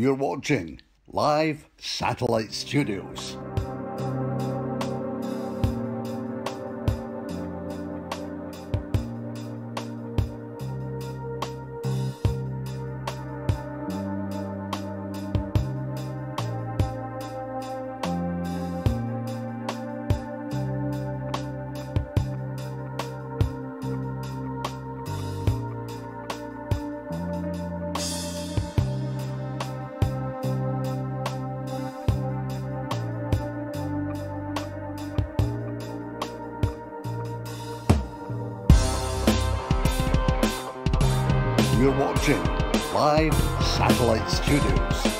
You're watching Live Satellite Studios. You're watching Live Satellite Studios.